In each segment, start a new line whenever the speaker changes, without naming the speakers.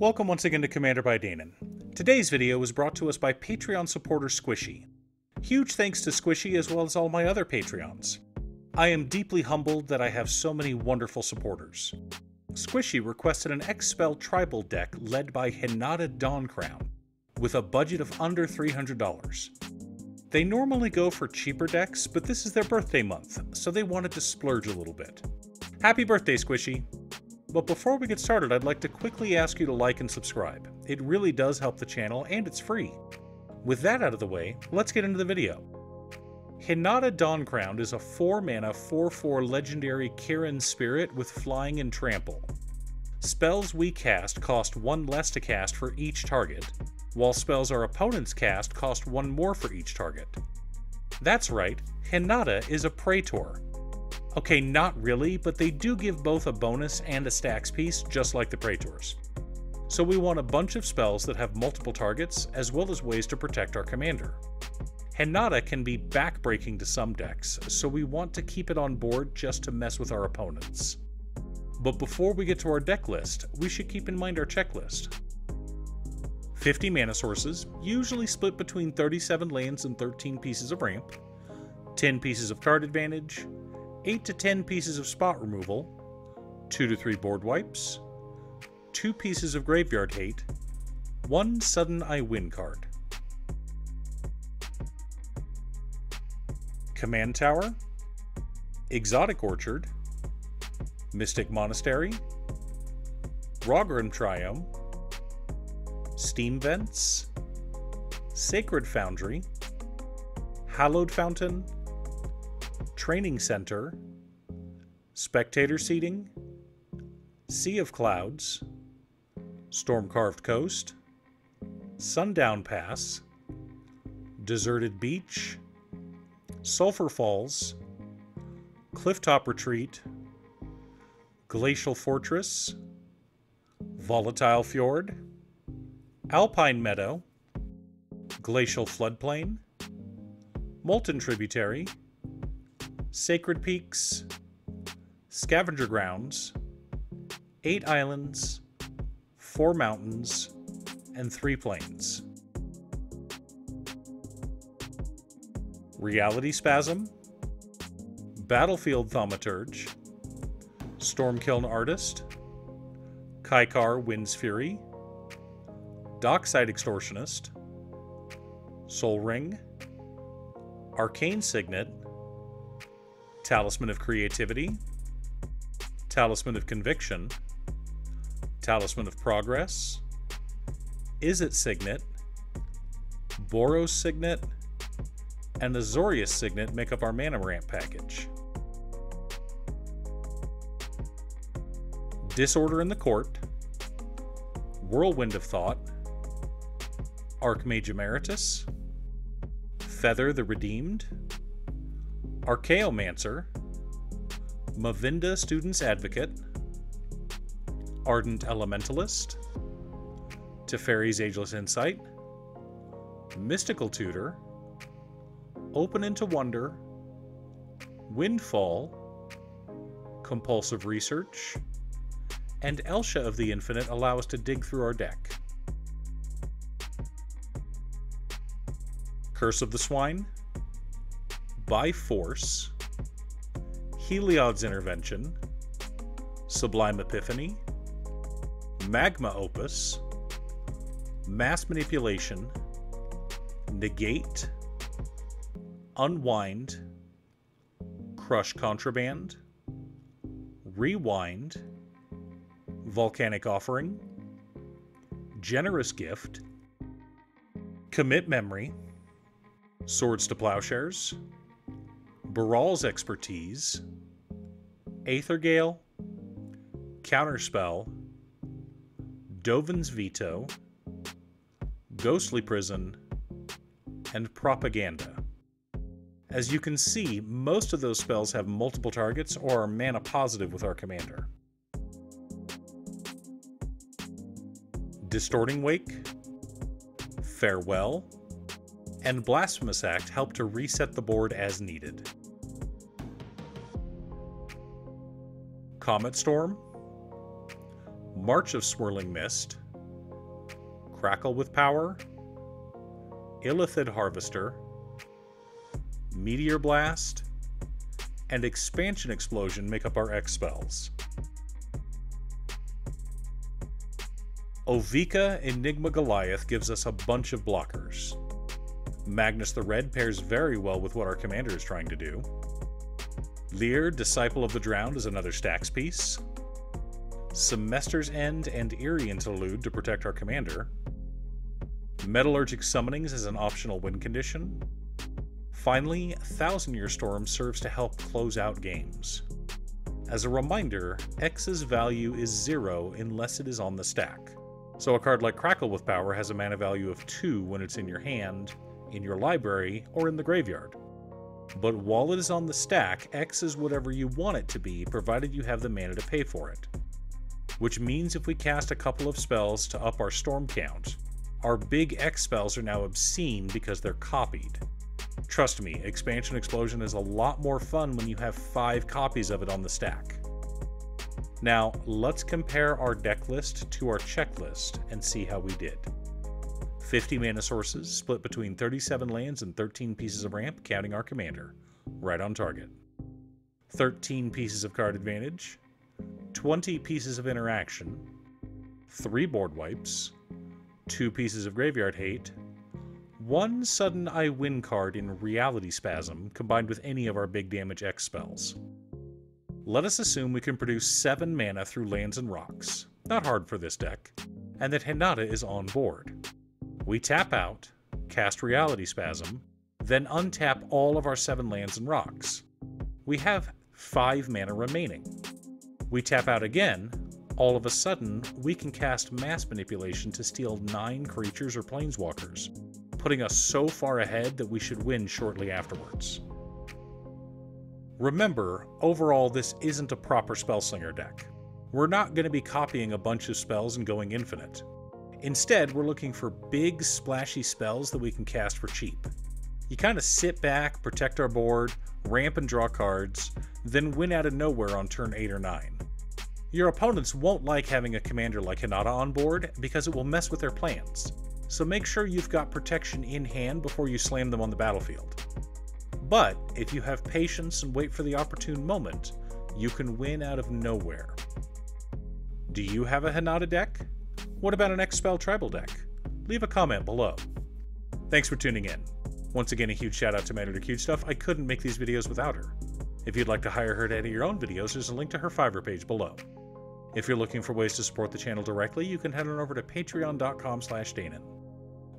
Welcome once again to Commander by Daenen. Today's video was brought to us by Patreon supporter Squishy. Huge thanks to Squishy as well as all my other Patreons. I am deeply humbled that I have so many wonderful supporters. Squishy requested an X-Spell tribal deck led by Hinata Dawncrown, with a budget of under $300. They normally go for cheaper decks, but this is their birthday month, so they wanted to splurge a little bit. Happy birthday, Squishy! But before we get started, I'd like to quickly ask you to like and subscribe. It really does help the channel, and it's free. With that out of the way, let's get into the video. Hinata Dawncrown is a 4 mana 4 4 legendary Kirin spirit with flying and trample. Spells we cast cost 1 less to cast for each target, while spells our opponents cast cost 1 more for each target. That's right, Hinata is a Praetor, Okay, not really, but they do give both a bonus and a stax piece, just like the Praetors. So we want a bunch of spells that have multiple targets, as well as ways to protect our commander. Hinata can be backbreaking to some decks, so we want to keep it on board just to mess with our opponents. But before we get to our deck list, we should keep in mind our checklist. 50 mana sources, usually split between 37 lands and 13 pieces of ramp, 10 pieces of card advantage, 8 to 10 pieces of spot removal, 2 to 3 board wipes, 2 pieces of graveyard hate, 1 sudden I win card. Command Tower, Exotic Orchard, Mystic Monastery, Raugrin Triome, Steam Vents, Sacred Foundry, Hallowed Fountain, Training Center, Spectator Seating, Sea of Clouds, Storm Carved Coast, Sundown Pass, Deserted Beach, Sulfur Falls, Clifftop Retreat, Glacial Fortress, Volatile Fjord, Alpine Meadow, Glacial Floodplain, Molten Tributary, Sacred Peaks, Scavenger Grounds, eight islands, four mountains, and three plains. Reality Spasm, Battlefield Thaumaturge, Stormkiln Artist, Kykar Wind's Fury, Dockside Extortionist, Sol Ring, Arcane Signet, Talisman of Creativity, Talisman of Conviction, Talisman of Progress, Izzet Signet, Boros Signet, and the Azorius Signet make up our mana ramp package. Disorder in the Court, Whirlwind of Thought, Archmage Emeritus, Feather the Redeemed, Archaeomancer, Mavinda Student's Advocate, Ardent Elementalist, Teferi's Ageless Insight, Mystical Tutor, Open into Wonder, Windfall, Compulsive Research, and Elsha of the Infinite allow us to dig through our deck. Curse of the Swine, by Force, Heliod's Intervention, Sublime Epiphany, Magma Opus, Mass Manipulation, Negate, Unwind, Crush Contraband, Rewind, Volcanic Offering, Generous Gift, Commit Memory, Swords to Plowshares, Baral's expertise, Aethergale, Counterspell, Dovin's Veto, Ghostly Prison, and Propaganda. As you can see, most of those spells have multiple targets or are mana positive with our commander. Distorting Wake, Farewell, and Blasphemous Act help to reset the board as needed. Comet Storm, March of Swirling Mist, Crackle with Power, Illithid Harvester, Meteor Blast, and Expansion Explosion make up our X spells. Ovika Enigma Goliath gives us a bunch of blockers. Magnus the Red pairs very well with what our commander is trying to do. Lier, Disciple of the Drowned, is another stax piece. Semester's End and Eerie Interlude to protect our commander. Metallurgic Summonings is an optional win condition. Finally, Thousand Year Storm serves to help close out games. As a reminder, X's value is zero unless it is on the stack. So a card like Crackle with Power has a mana value of 2 when it's in your hand, in your library, or in the graveyard. But while it is on the stack, X is whatever you want it to be, provided you have the mana to pay for it. Which means if we cast a couple of spells to up our storm count, our big X spells are now obscene because they're copied. Trust me, Expansion Explosion is a lot more fun when you have 5 copies of it on the stack. Now, let's compare our deck list to our checklist and see how we did. 50 mana sources, split between 37 lands and 13 pieces of ramp, counting our commander. Right on target. 13 pieces of card advantage, 20 pieces of interaction, 3 board wipes, 2 pieces of graveyard hate, 1 sudden I win card in Reality Spasm combined with any of our big damage X spells. Let us assume we can produce 7 mana through lands and rocks, not hard for this deck, and that Hinata is on board. We tap out, cast Reality Spasm, then untap all of our 7 lands and rocks. We have 5 mana remaining. We tap out again, all of a sudden, we can cast Mass Manipulation to steal 9 creatures or planeswalkers, putting us so far ahead that we should win shortly afterwards. Remember, overall, this isn't a proper Spellslinger deck. We're not going to be copying a bunch of spells and going infinite. Instead, we're looking for big, splashy spells that we can cast for cheap. You kind of sit back, protect our board, ramp and draw cards, then win out of nowhere on turn 8 or 9. Your opponents won't like having a commander like Hinata on board because it will mess with their plans, so make sure you've got protection in hand before you slam them on the battlefield. But if you have patience and wait for the opportune moment, you can win out of nowhere. Do you have a Hinata deck? What about an X-Spell tribal deck? Leave a comment below. Thanks for tuning in. Once again, a huge shout out to Manager Cutestuff. I couldn't make these videos without her. If you'd like to hire her to edit your own videos, there's a link to her Fiverr page below. If you're looking for ways to support the channel directly, you can head on over to patreon.com slash Daenen.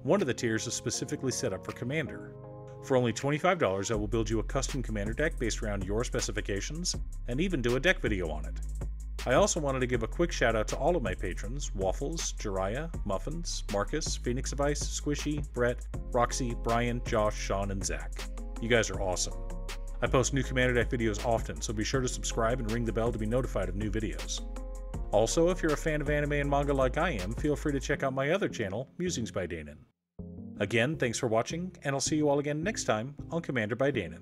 One of the tiers is specifically set up for Commander. For only $25, I will build you a custom commander deck based around your specifications, and even do a deck video on it. I also wanted to give a quick shout out to all of my patrons Waffles, Jiraiya, Muffins, Marcus, Phoenix of Ice, Squishy, Brett, Roxy, Brian, Josh, Sean, and Zach. You guys are awesome. I post new Commander Deck videos often, so be sure to subscribe and ring the bell to be notified of new videos. Also, if you're a fan of anime and manga like I am, feel free to check out my other channel, Musings by Daenen. Again, thanks for watching, and I'll see you all again next time on Commander by Daenen.